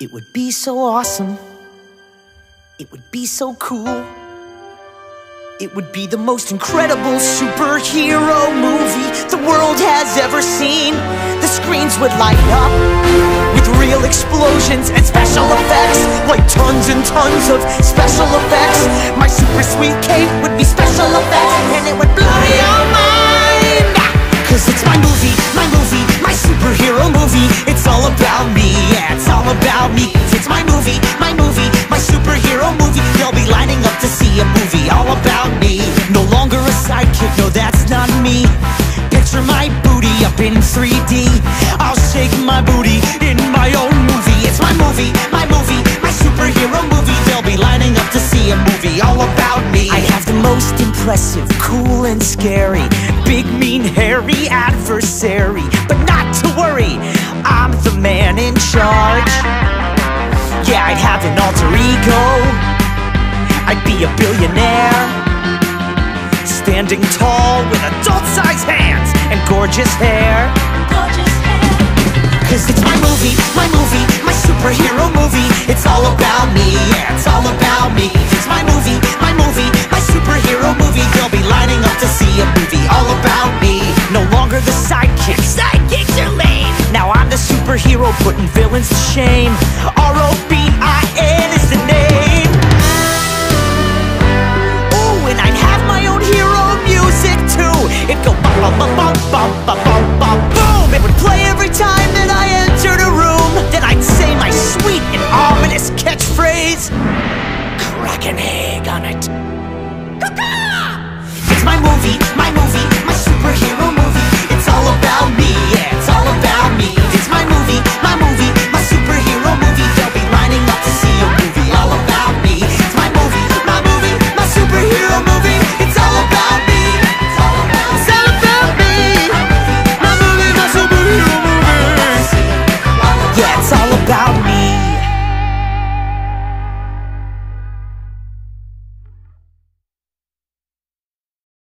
It would be so awesome. It would be so cool. It would be the most incredible superhero movie the world has ever seen. The screens would light up with real explosions and special effects, like tons and tons of special effects. My super sweet cape in 3D. I'll shake my booty in my own movie. It's my movie, my movie, my superhero movie. They'll be lining up to see a movie all about me. I have the most impressive, cool and scary, big, mean, hairy adversary. But not to worry, I'm the man in charge. Yeah, I'd have an alter ego. I'd be a billionaire. Standing tall with a and gorgeous hair. Cause it's my movie, my movie, my superhero movie. It's all about me, yeah, it's all about me. It's my movie, my movie, my superhero movie. They'll be lining up to see a movie all about me. No longer the sidekick, sidekicks are lame. Now I'm the superhero putting villains to shame. is? Crack egg on it. Caca! It's my movie, my movie, my superhero movie. It's all about me, yeah, it's all about me. It's my movie, my movie, my superhero movie. They'll be lining up to see a movie all about me. It's my movie, my movie, my superhero movie. It's all about me. It's all about, it's all about me. My movie, my superhero movie. Yeah, it's all about